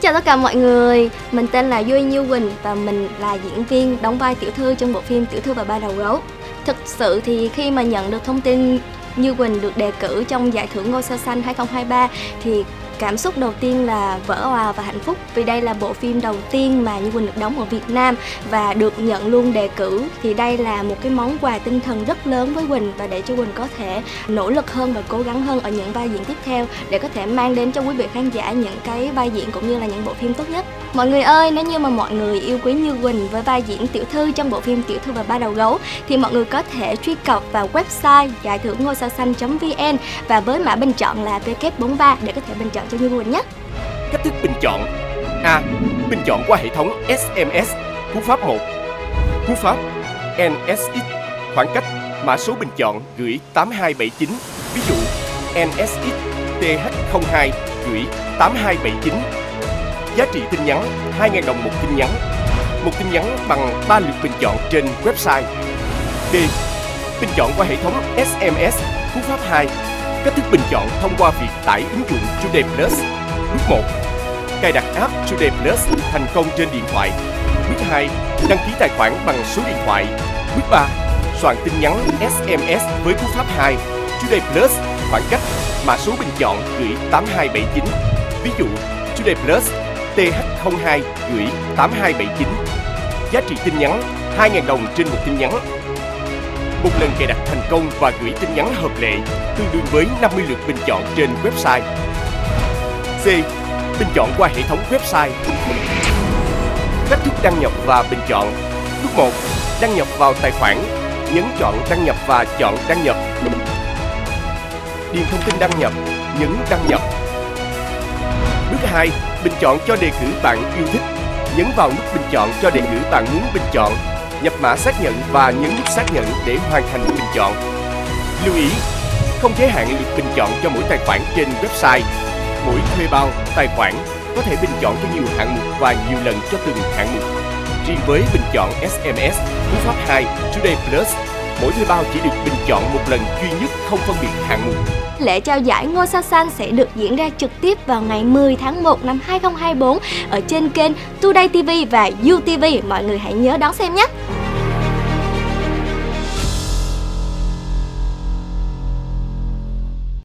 Xin chào tất cả mọi người, mình tên là Duy Như Quỳnh và mình là diễn viên đóng vai tiểu thư trong bộ phim Tiểu thư và ba đầu gấu. Thực sự thì khi mà nhận được thông tin Như Quỳnh được đề cử trong giải thưởng Ngôi sao xanh 2023 thì Cảm xúc đầu tiên là vỡ hòa và hạnh phúc vì đây là bộ phim đầu tiên mà Như Quỳnh được đóng ở Việt Nam và được nhận luôn đề cử thì đây là một cái món quà tinh thần rất lớn với Quỳnh và để cho Quỳnh có thể nỗ lực hơn và cố gắng hơn ở những vai diễn tiếp theo để có thể mang đến cho quý vị khán giả những cái vai diễn cũng như là những bộ phim tốt nhất. Mọi người ơi, nếu như mà mọi người yêu quý Như Quỳnh với vai diễn tiểu thư trong bộ phim Tiểu thư và ba đầu gấu thì mọi người có thể truy cập vào website giải thưởng ngôi sao xanh.vn và với mã bình chọn là W43 để có thể bình chọn cho Như Quỳnh nhé. Cách thức bình chọn A. Bình chọn qua hệ thống SMS Cú pháp 1 Cú pháp NSX Khoảng cách Mã số bình chọn gửi 8279 Ví dụ NSX TH02 gửi 8279 Giá trị tin nhắn 2.000 đồng một tin nhắn Một tin nhắn bằng 3 lượt bình chọn trên website D. Bình chọn qua hệ thống SMS Cú pháp 2 Cách thức bình chọn thông qua việc tải ứng dụng Today Plus. Bước 1. Cài đặt app Today Plus thành công trên điện thoại. Bước 2. Đăng ký tài khoản bằng số điện thoại. Bước 3. Soạn tin nhắn SMS với cú pháp 2 Today Plus, khoảng cách mã số bình chọn gửi 8279. Ví dụ, Today Plus TH02 gửi 8279. Giá trị tin nhắn 2.000 đồng trên một tin nhắn một lần cài đặt thành công và gửi tin nhắn hợp lệ tương đương với 50 lượt bình chọn trên website. C. Bình chọn qua hệ thống website. Cách thức đăng nhập và bình chọn. Bước 1. Đăng nhập vào tài khoản. Nhấn chọn đăng nhập và chọn đăng nhập. Điền thông tin đăng nhập, nhấn đăng nhập. Bước 2. Bình chọn cho đề cử bạn yêu thích. Nhấn vào nút bình chọn cho đề cử bạn muốn bình chọn nhập mã xác nhận và nhấn nút xác nhận để hoàn thành bình chọn. Lưu ý, không giới hạn lượt bình chọn cho mỗi tài khoản trên website. Mỗi thuê bao, tài khoản có thể bình chọn cho nhiều hạng mục và nhiều lần cho từng hạng mục. Riêng với bình chọn SMS, cú pháp 2 Today Plus, mỗi thuê bao chỉ được bình chọn một lần duy nhất không phân biệt hạng mục. Lễ trao giải Ngôi sao xanh sẽ được diễn ra trực tiếp vào ngày 10 tháng 1 năm 2024 ở trên kênh Today TV và UTV. Mọi người hãy nhớ đón xem nhé!